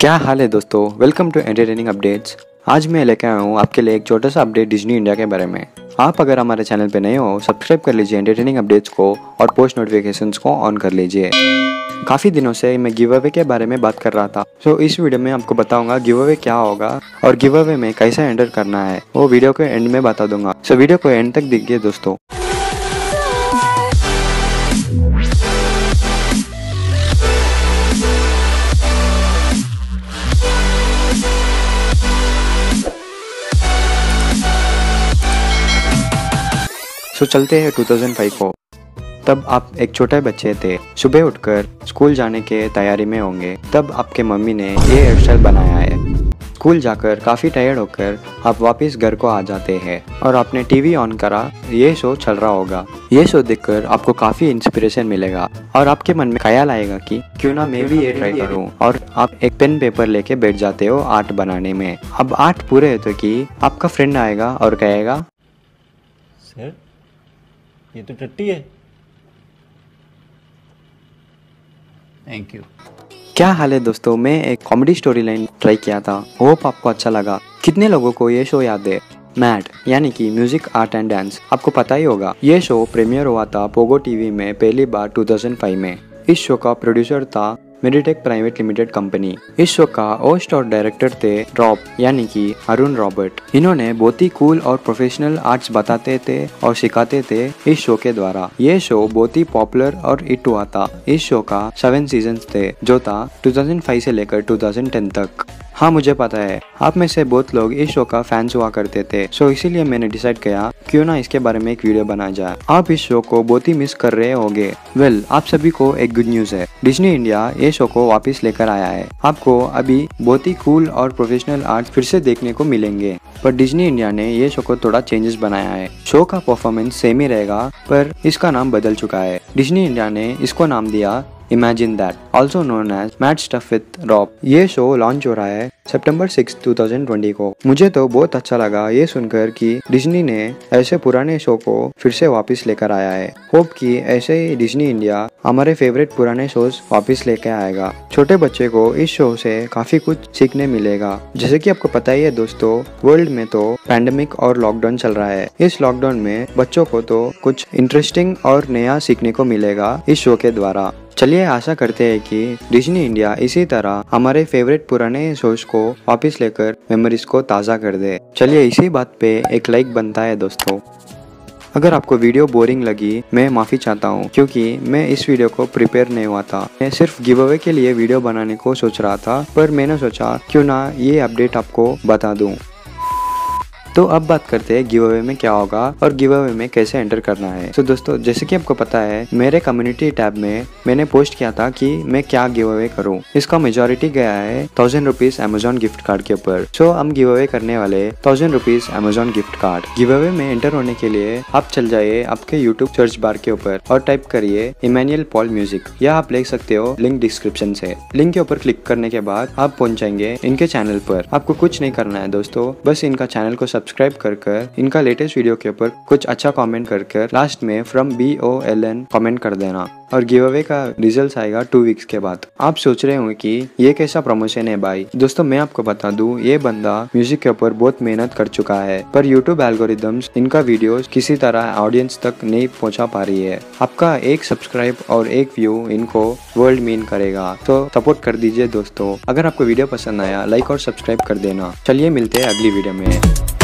क्या हाल है दोस्तों? वेलकम टू एंटरटेनिंग अपडेट्स आज मैं लेकर आया हूँ आपके लिए एक छोटा सा अपडेट डिज्नी इंडिया के बारे में। आप अगर हमारे चैनल पे नए हो सब्सक्राइब कर लीजिए एंटरटेनिंग अपडेट्स को और पोस्ट नोटिफिकेशंस को ऑन कर लीजिए। काफ़ी दिनों से मैं गिव अवे के बारे में बात कर रहा था। तो इस वीडियो में आपको बताऊँगा गिव अवे क्या होगा और गिव अवे में कैसे एंटर करना है। वो वीडियो को एंड में बता दूँगा। सो वीडियो को एंड तक देखिए दोस्तों। सो so, चलते हैं 2005 को। तब आप एक छोटे बच्चे थे। सुबह उठकर स्कूल जाने के तैयारी में होंगे। तब आपके मम्मी ने ये हेयर स्टाइल बनाया है। स्कूल जाकर काफ़ी टायर्ड होकर आप वापस घर को आ जाते हैं और आपने टीवी ऑन करा ये शो चल रहा होगा। ये शो देखकर आपको काफ़ी इंस्पिरेशन मिलेगा और आपके मन में ख्याल आएगा कि क्यों ना मैं भी ये ट्राई करूँ। और आप एक पेन पेपर लेके बैठ जाते हो आर्ट बनाने में। अब आर्ट पूरे है तो कि आपका फ्रेंड आएगा और कहेगा सर ये तो टट्टी है। थैंक यू क्या हाल है दोस्तों? मैं एक कॉमेडी स्टोरी लाइन ट्राई किया था। होप आपको अच्छा लगा। कितने लोगों को ये शो याद है? मैट यानी कि म्यूज़िक आर्ट एंड डांस आपको पता ही होगा, ये शो प्रीमियर हुआ था पोगो टीवी में पहली बार 2005 में। इस शो का प्रोड्यूसर था मेडिटेक प्राइवेट लिमिटेड कंपनी इस शो का होस्ट और डायरेक्टर थे रॉब यानी कि अरुण रॉबर्ट इन्होंने बहुत ही कूल और प्रोफेशनल आर्ट्स बताते थे और सिखाते थे इस शो के द्वारा। ये शो बहुत ही पॉपुलर और हिट हुआ था। इस शो का सेवन सीज़न थे, जो था 2005 से लेकर 2010 तक। हाँ मुझे पता है। आप में से बहुत लोग इस शो का फैंस हुआ करते थे। सो इसीलिए मैंने डिसाइड किया, क्यों ना इसके बारे में एक वीडियो बनाया जाए। आप इस शो को बहुत ही मिस कर रहे होंगे। वेल आप सभी को एक गुड न्यूज़ है। डिज्नी इंडिया ये शो को वापस लेकर आया है। आपको अभी बहुत ही कूल और प्रोफेशनल आर्ट फिर से देखने को मिलेंगे। पर डिज्नी इंडिया ने ये शो को थोड़ा चेंजेस बनाया है। शो का परफॉर्मेंस सेम ही रहेगा, पर इसका नाम बदल चुका है। डिज्नी इंडिया ने इसको नाम दिया imagine that also known as mad stuff with Rob ये शो लॉन्च हो रहा है सितंबर 6 2020 को। मुझे तो बहुत अच्छा लगा ये सुनकर कि डिज्नी ने ऐसे पुराने शो को फिर से वापस लेकर आया है। होप कि ऐसे ही डिज्नी इंडिया हमारे फेवरेट पुराने शोज़ वापस लेकर आएगा। छोटे बच्चे को इस शो से काफ़ी कुछ सीखने मिलेगा। जैसे कि आपको पता ही है दोस्तों वर्ल्ड में तो पैंडमिक और लॉकडाउन चल रहा है। इस लॉकडाउन में बच्चों को तो कुछ इंटरेस्टिंग और नया सीखने को मिलेगा इस शो के द्वारा। चलिए आशा करते हैं कि डिज्नी इंडिया इसी तरह हमारे फेवरेट पुराने शोज़ को वापस लेकर मेमोरीज को ताज़ा कर दे। चलिए इसी बात पे एक लाइक बनता है दोस्तों। अगर आपको वीडियो बोरिंग लगी, मैं माफ़ी चाहता हूँ, क्योंकि मैं इस वीडियो को प्रिपेयर नहीं हुआ था। मैं सिर्फ़ गिव अवे के लिए वीडियो बनाने को सोच रहा था, पर मैंने सोचा, क्यों ना ये अपडेट आपको बता दूँ। तो अब बात करते हैं गिव अवे में क्या होगा और गिव अवे में कैसे एंटर करना है। तो दोस्तों, जैसे कि आपको पता है, मेरे कम्युनिटी टैब में मैंने पोस्ट किया था कि मैं क्या गिव अवे करूँ। इसका मेजोरिटी गया है thousand rupees Amazon gift card के ऊपर। सो हम गिव अवे करने वाले thousand rupees Amazon gift card giveaway में एंटर होने के लिए आप चल जाइए आपके यूट्यूब सर्च बार के ऊपर और टाइप करिए इमेनियल पॉल म्यूज़िक या आप ले सकते हो लिंक डिस्क्रिप्शन से। लिंक के ऊपर क्लिक करने के बाद आप पहुँच जाएँगे इनके चैनल पर। आपको कुछ नहीं करना है दोस्तों, बस इनका चैनल को सब्सक्राइब कर कर इनका लेटेस्ट वीडियो के ऊपर कुछ अच्छा कमेंट कर कर लास्ट में from B O L N comment कर देना। और गिव अवे का रिज़ल्ट आएगा टू वीक्स के बाद। आप सोच रहे होंगे कि ये कैसा प्रमोशन है भाई? दोस्तों, मैं आपको बता दूँ, ये बंदा म्यूज़िक के ऊपर बहुत मेहनत कर चुका है, पर यूट्यूब एल्गोरिदम्स इनका वीडियोस किसी तरह ऑडियंस तक नहीं पहुँचा पा रही है। आपका एक सब्सक्राइब और एक व्यू इनको वर्ल्ड मीन करेगा। तो सपोर्ट कर दीजिए दोस्तों। अगर आपको वीडियो पसंद आया लाइक और सब्सक्राइब कर देना। चलिए मिलते हैं अगली वीडियो में।